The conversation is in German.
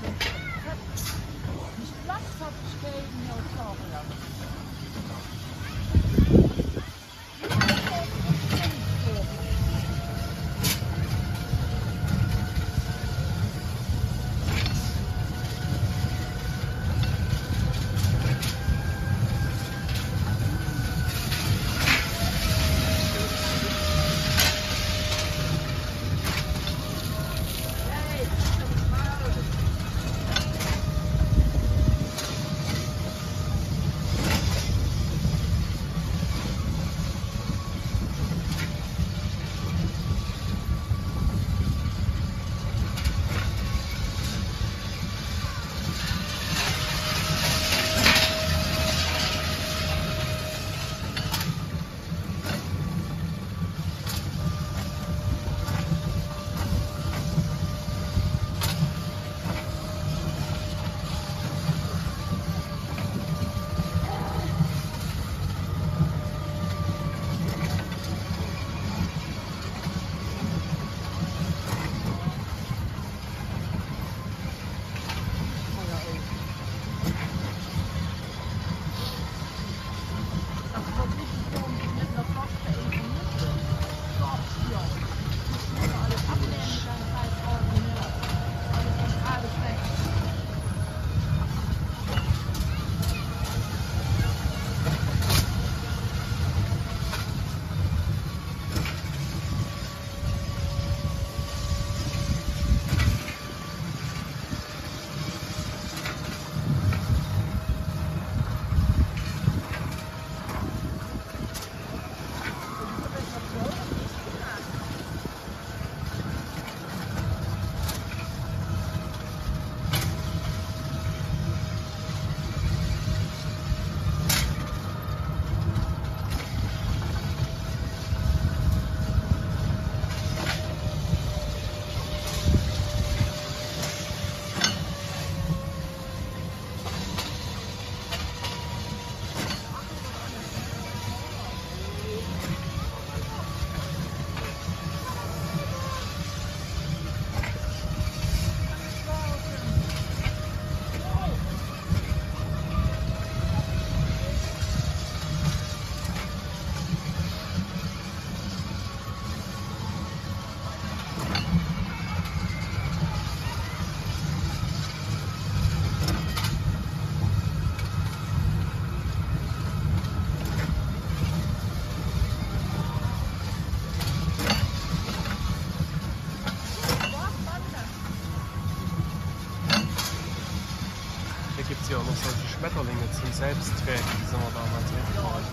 Dus heb is wat de schreef gibt es ja auch noch solche Schmetterlinge zum Selbsttreten, die sind wir damals mitgefahren.